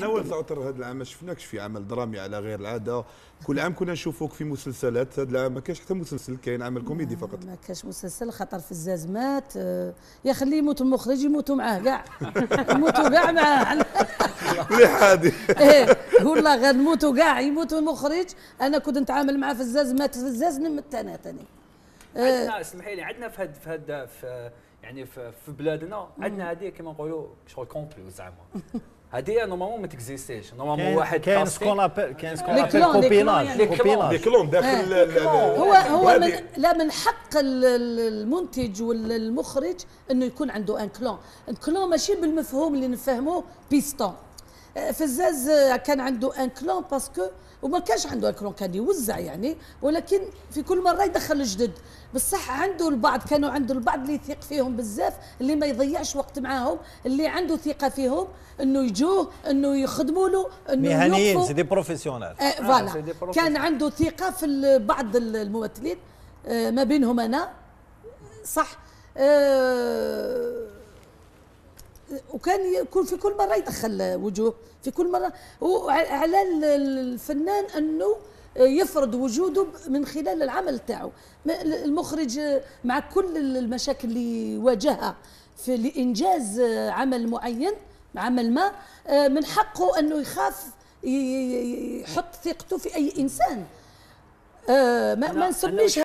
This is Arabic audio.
نوال زعتر هذا العام؟ ما شفناكش في عمل درامي على غير العادة. كل عام كنا نشوفوك في مسلسلات. هذا العام ما كاينش حتى مسلسل كاين عمل كوميدي فقط. ما كاش مسلسل خاطر في الزاز مات. آه، يا خليه يموت المخرج يموتوا معاه كاع. يموتوا كاع معاه. مليح هذه إيه والله غنموتوا كاع يموتوا المخرج. أنا كنت نتعامل معاه في الزاز مات في الزاز نمت أنا ثاني عندنا اسمحي لي عندنا في هاد في هاد في يعني في, في بلادنا عندنا هذه كما نقولوا شغل كومبلو زعما. هذه نورمالمون ما تكزيستيش نورمالمون واحد كاين سكون ابل كاين سكون ابل كلون، لي clan copinage copinage داخل هو هو من لا من حق ال- ال- المنتج والمخرج انه يكون عنده un clan un clan ماشي بالمفهوم اللي نفهموه بيستون. آه، في الزاز آه، كان عنده un clan parce que وما كانش عنده un clan كان يوزع يعني ولكن في كل مرة يدخل جدد بصح عنده البعض كانوا عنده البعض اللي يثق فيهم بزاف اللي ما يضيعش وقت معاهم اللي عنده ثقة فيهم إنه يجوه إنه يخدموا له إنه مهنيين c'est des professionnels آه c'est voilà. كان عنده ثقة في بعض ال- الممثلين. آه ما بينهم أنا. صح. آه وكان يكون في كل مرة يدخل وجوه في كل مرة. وعلى ال- الفنان أنه يفرض وجوده من خلال العمل تاعو. ما- المخرج مع كل المشاكل اللي واجهها في لإنجاز عمل معين عمل ما من حقه أنه يخاف يحط ثقته في أي إنسان. آه، ما, ما نسميش